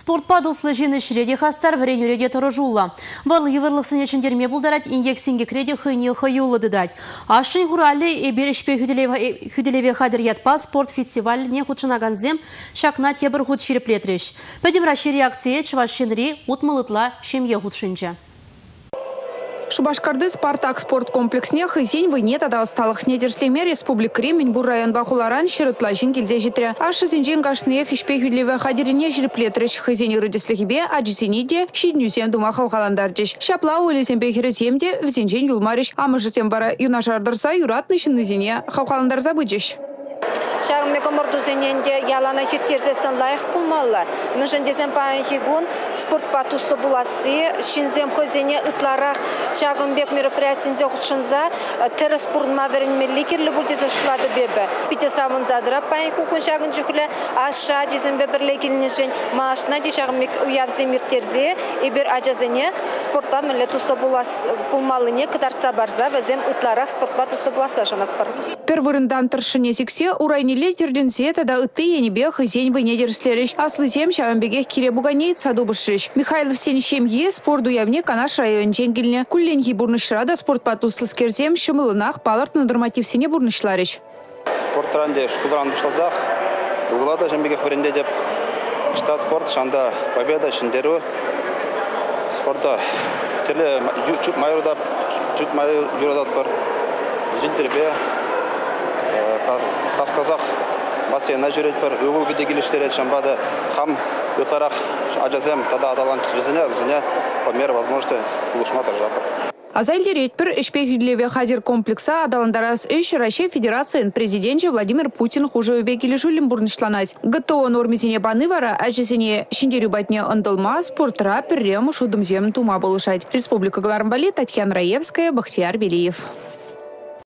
Спорт падылслы жені шіреде хастар варен үреде тұры жулла. Варлы еверлықсын ешіндерме бұлдарат индексинге креде хыйне хыюлы дыдать. Ашын хурали эбер ішпе хүделеве хадыр ятпа спорт фестиваліне худшынаганзем шакна тебір худ ширеплетреш. Пәдемра реакция чывашшенри утмылытла шемье худшынча. Шубашкарды Спартак спорт комплексне хызень войне тада осталых недерслеме республик Кремень бур район бахуларан шырытла жингелзе житре. Ашы зенжен гашны хишпе хүлеве хадерине жирплетрыш хызень рыдеслехибе аджисениде шиднюсем думахав халандарчиш. Шапла улесембе хиреземде взенжен юлмариш. Амыжысем бара юнашардырса юратны шынызене хавхаландар бычыш. Шагым мекоморду зененде ялана хиртерзесен лайық пулмалла. Нышын дезен паян хигун спорт патуслы буласы, шинзем хозене ытларах шагым бек мероприятиенде худшынза терра спортма веренмелли кирлі бұл дезе шулады бебі. Пите савын задыра паян хукун шагын жүхлі аша дезен бебірле келінешен малашына де шагым мек уявзе миртерзе ибер ажазене спортпа мілі туслы пулмалыне кыдарса барза везем ытларах спортпа туслы буласы жанат бар. Первырындан тұршыне сіксе урайны Неле терденсе тада ыты енебе хызень войне дерслереш. Аслы тем беге кире буганейт саду бышреш. Михайлов сен шемье спорт дуявне канаш район жеңгіліне. Күлленхи бурнышларада спорт патуслыс керзем шымылынақ паларт норматив сене бурнышлареш. Спорт ранде шкулран бушлазақ. Углада жембеге хваренде деп. Шта спорт шанда победа шиндеру. Спорта тілі чут майырдап, чут майыр юрадат бар. Жилтербе Касказах бассейна жүрет бір өгіл кеде келіштер шамбады хам өтарақ ажазем тада адалан бізіне бізіне по мере возможности улучшма жапыр. Азайлер етпір ішпехүдлеве хадир комплекса адаландарас үш Россия Федерациян президенті Владимир Путин хуже өбекелі жүлім бұрнышланаз. ГТО нормезіне баны вара, әжесіне шиндері батне ындылма спортра піррем шудымзем тума болышать. Республика Галармбали Татьяна Раевская, Бахтияр Велиев.